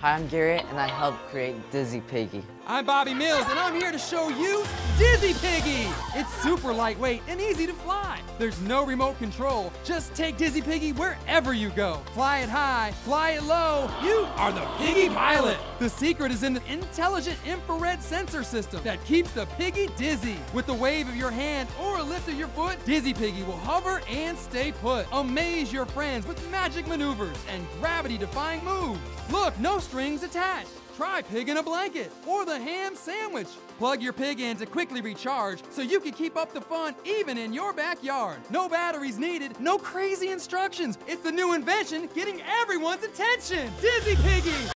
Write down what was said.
Hi, I'm Garrett, and I helped create Dizzy Piggy. I'm Bobby Mills, and I'm here to show you Dizzy Piggy. It's super lightweight and easy to fly. There's no remote control. Just take Dizzy Piggy wherever you go. Fly it high, fly it low. You are the Piggy pilot. The secret is in the intelligent infrared sensor system that keeps the Piggy dizzy. With the wave of your hand or a lift of your foot, Dizzy Piggy will hover and stay put. Amaze your friends with magic maneuvers and gravity-defying moves. Look, no strings attached. Try pig in a blanket or the ham sandwich. Plug your pig in to quickly recharge so you can keep up the fun even in your backyard. No batteries needed, no crazy instructions. It's the new invention getting everyone's attention. Dizzy Piggy!